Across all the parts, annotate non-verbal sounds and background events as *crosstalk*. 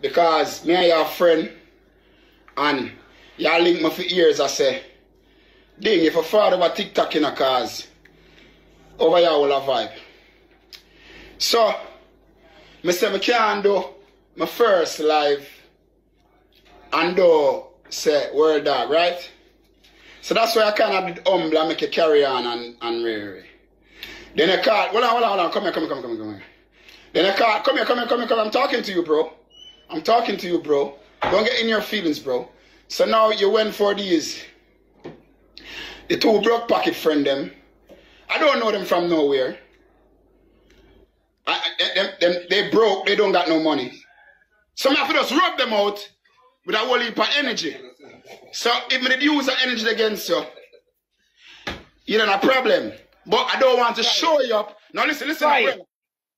because me and your friend and y'all link me for years, I say, ding, if a father over TikTok in a cause, over here will a vibe. So, me say me can't do my first live and do say word dog, right? So that's why I kind of did humble and make you carry on and, and really. Then I call, hold on, hold on, hold on, come here, come here, come here, come here. Then I call, come here, come here, come here, come here, I'm talking to you, bro. I'm talking to you, bro. Don't get in your feelings, bro. So now you went for these, the two broke pocket friend them. I don't know them from nowhere. I, I, them, them, they broke, they don't got no money. Some have to just rub them out with a whole heap of energy. So if they use that energy against you, you don't have a problem. But I don't want to show you up. Now listen, listen. Try it.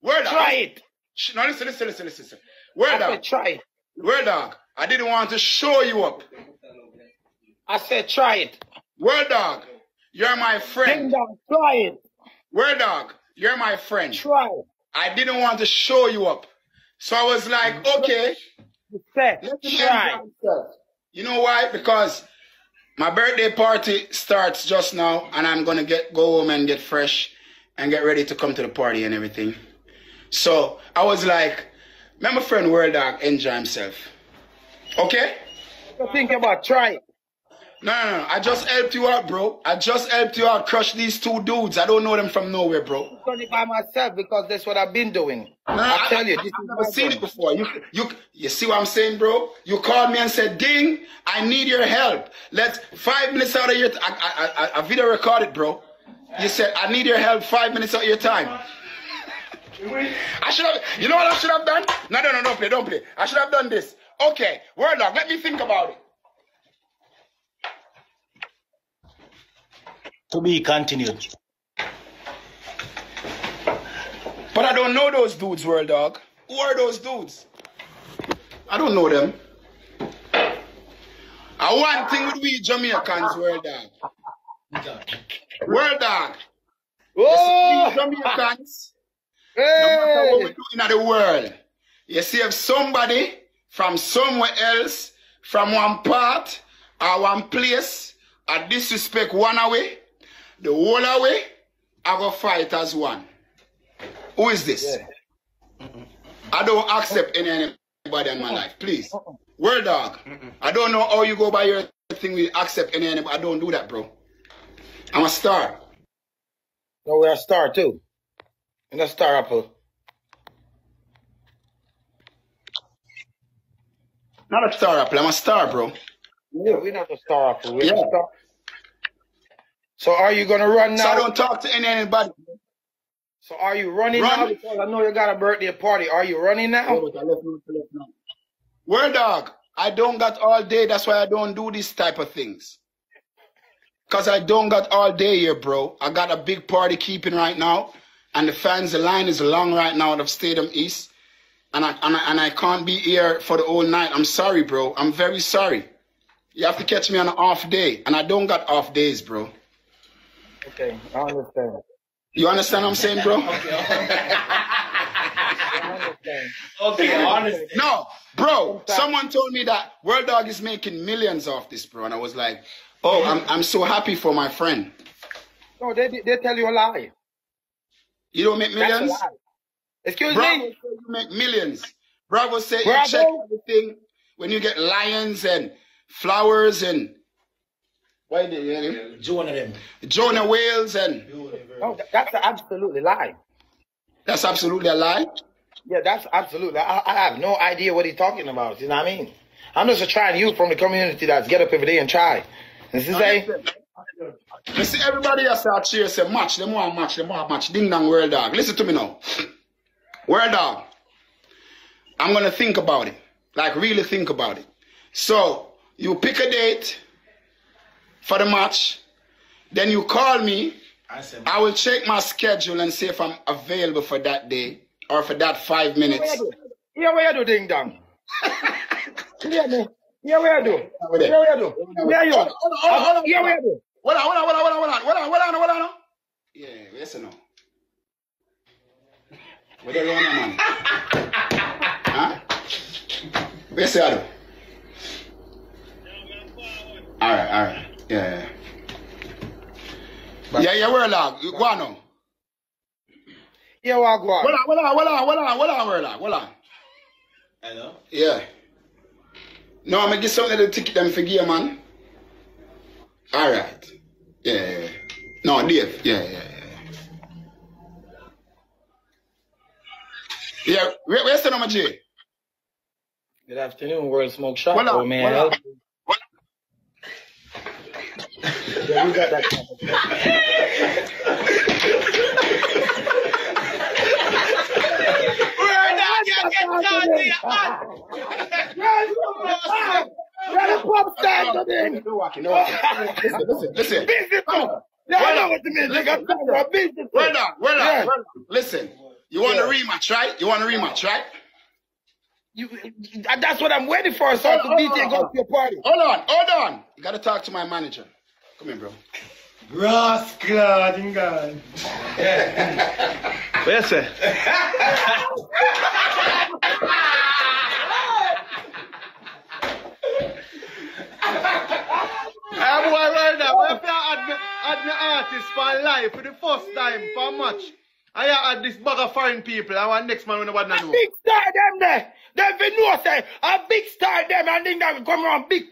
word. Try it. Now listen, listen, listen, listen. listen. Word I dog. said try it. Word dog. I didn't want to show you up. I said try it. Word dog. You're my Ding friend. dong, try it. Word dog. You're my friend. Try it. I didn't want to show you up. So I was like, okay, me try. You know why? Because my birthday party starts just now and I'm gonna get go home and get fresh and get ready to come to the party and everything. So I was like, let my friend World Dog enjoy himself. Okay? You think about try it. No, no, no. I just helped you out, bro. I just helped you out crush these two dudes. I don't know them from nowhere, bro. I've done it by myself because that's what I've been doing. No, no, I tell you, this I've never seen job. it before. You, you, you see what I'm saying, bro? You called me and said, "Ding, I need your help. Let's five minutes out of your. I, I, I, I video recorded, bro. You said, "I need your help. Five minutes out of your time." I should have. You know what I should have done? No, no, no, don't play, don't play. I should have done this. Okay, word dog. Let me think about it. To be continued. But I don't know those dudes, world dog. Who are those dudes? I don't know them. I one thing with we Jamaicans, world dog. World dog. Oh, Jamaicans, no matter what we do in the world, you see if somebody from somewhere else, from one part or one place, or disrespect one away, the whole away, I go fight as one. Who is this? I don't accept any anybody in my uh-uh. life. Please. Uh-uh. Word dog. I don't know how you go by your thing we accept any anybody. I don't do that, bro. I'm a star. No, we're a star too. And a star apple. Not a star apple, I'm a star, bro. Yeah, we're not a star apple. We're Yeah. star. So are you gonna run now? So I don't talk to any anybody. So are you running Run. now? Because I know you got a birthday party. Are you running now? Word dog. I don't got all day. That's why I don't do these type of things. Cause I don't got all day here, bro. I got a big party keeping right now, and the fans, the line is long right now out of Stadium East, and I and I, and I can't be here for the whole night. I'm sorry, bro. I'm very sorry. You have to catch me on an off day, and I don't got off days, bro. Okay, I understand. You understand what I'm saying, bro? *laughs* I understand. Okay, honest. No, bro. Someone told me that World Dog is making millions off this, bro, and I was like, oh, I'm I'm so happy for my friend. No, they they tell you a lie. You don't make That's a millions. lie. Excuse Bravo me. say you make millions. Bravo say you Bravo. check everything when you get lions and flowers and what did you name? Jonah them. Jonah whales and No, that- that's a absolutely lie. that's absolutely a lie. Yeah, that's absolutely. I, I have no idea what he's talking about. You know what I mean? I'm just a trying you from the community that's get up every day and try. This is a You see everybody else out cheer say match, them want match, them want match. Ding dong world dog. Listen to me now. World dog. I'm gonna think about it. Like really think about it. So you pick a date for the match, then you call me I said, I will check my schedule and see if I'm available for that day or for that five minutes. Here where you do ding dong. *laughs* Hear me. Here where you do. Over there. Here where you do. Here you. Here where you do. What on, what on, what on, what on, what on, what on, what on, what on? Yeah, yes or no? What are you on, man? huh? Where's the other? All right, all right. Yeah, yeah. But yeah, yeah, we're allowed. Go on now. Yeah, well, go on. What on, what on, what on, what on, what on, are allowed. What on? Hello? Yeah. No, I'm going to get something to ticket them for gear, man. Alright. Yeah, yeah, yeah. No, Dave. Yeah, yeah, yeah. Yeah, where, where's the number J? Good afternoon, World Smoke Shop. Hold on, oh, man. hold *laughs* on. Yeah, we got that. Where the pop stand today? No walking, no walking. Listen, listen, listen. Business, bro. Yeah, I know what you mean. Nigga, I'm talking about business. Well done, well done, Yeah. well done. Listen, you want Yeah. a rematch, right? You want a rematch, right? You, uh, that's what I'm waiting for, so I can DJ go to your party. Hold on, hold on. You gotta talk to my manager. Come here, bro. Rascal, dingan. Where you say? Hey boy, right now, but if you add me, add me artist for life for the first time for much, I add this bag of foreign people. I want next man when I nobody A know. big star them there. They be know say a big star them and then they come around big